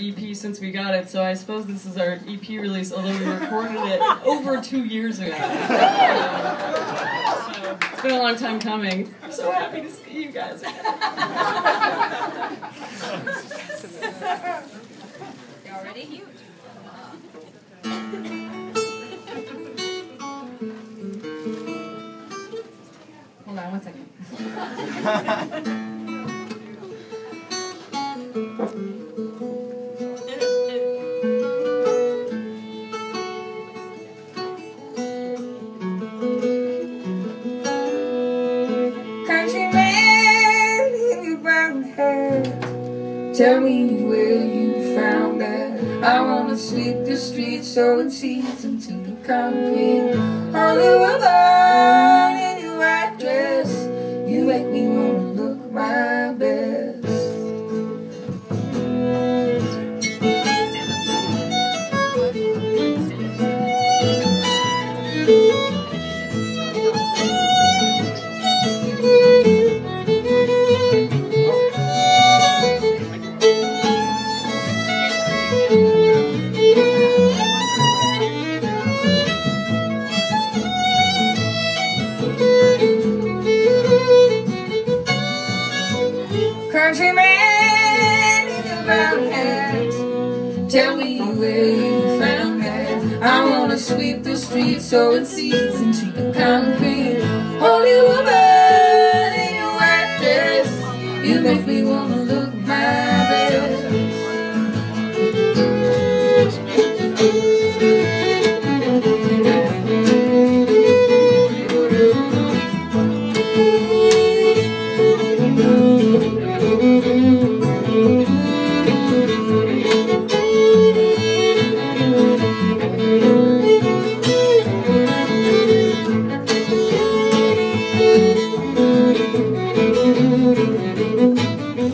EP since we got it, so I suppose this is our EP release, although we recorded it over two years ago. so it's been a long time coming. I'm so happy to see you guys again. Y'all ready? Huge. Hold on one second. Tell me where you found that. I wanna sweep the streets so it seeps into the concrete. Only woman Countryman in your brown hat. Tell me where you found that. I wanna sweep the streets so it seeps into the concrete.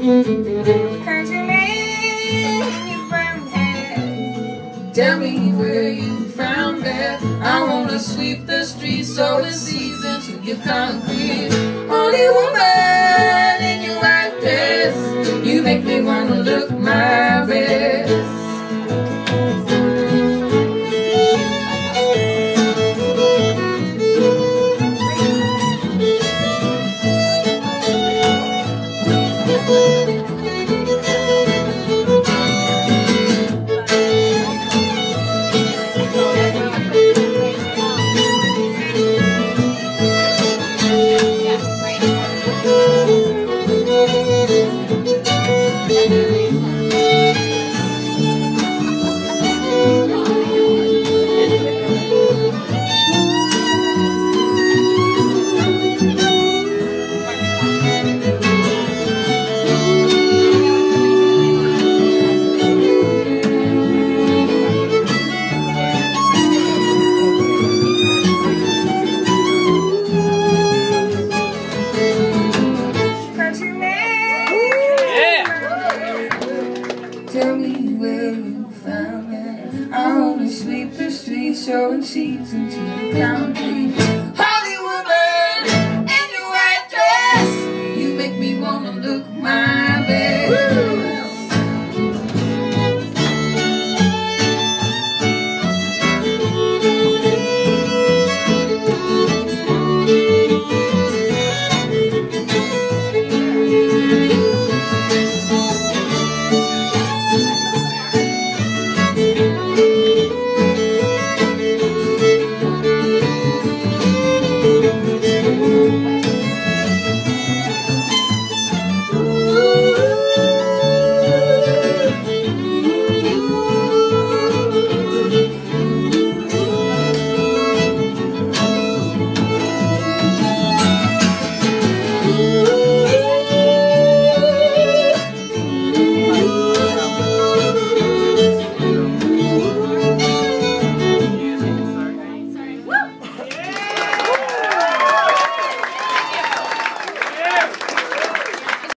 Countryman in your brown hat. Tell me where you found that. I wanna sweep the streets so it seeps to get concrete. Holy woman in your white dress. You make me wanna look my best. Sweep the streets so it seeps into the concrete.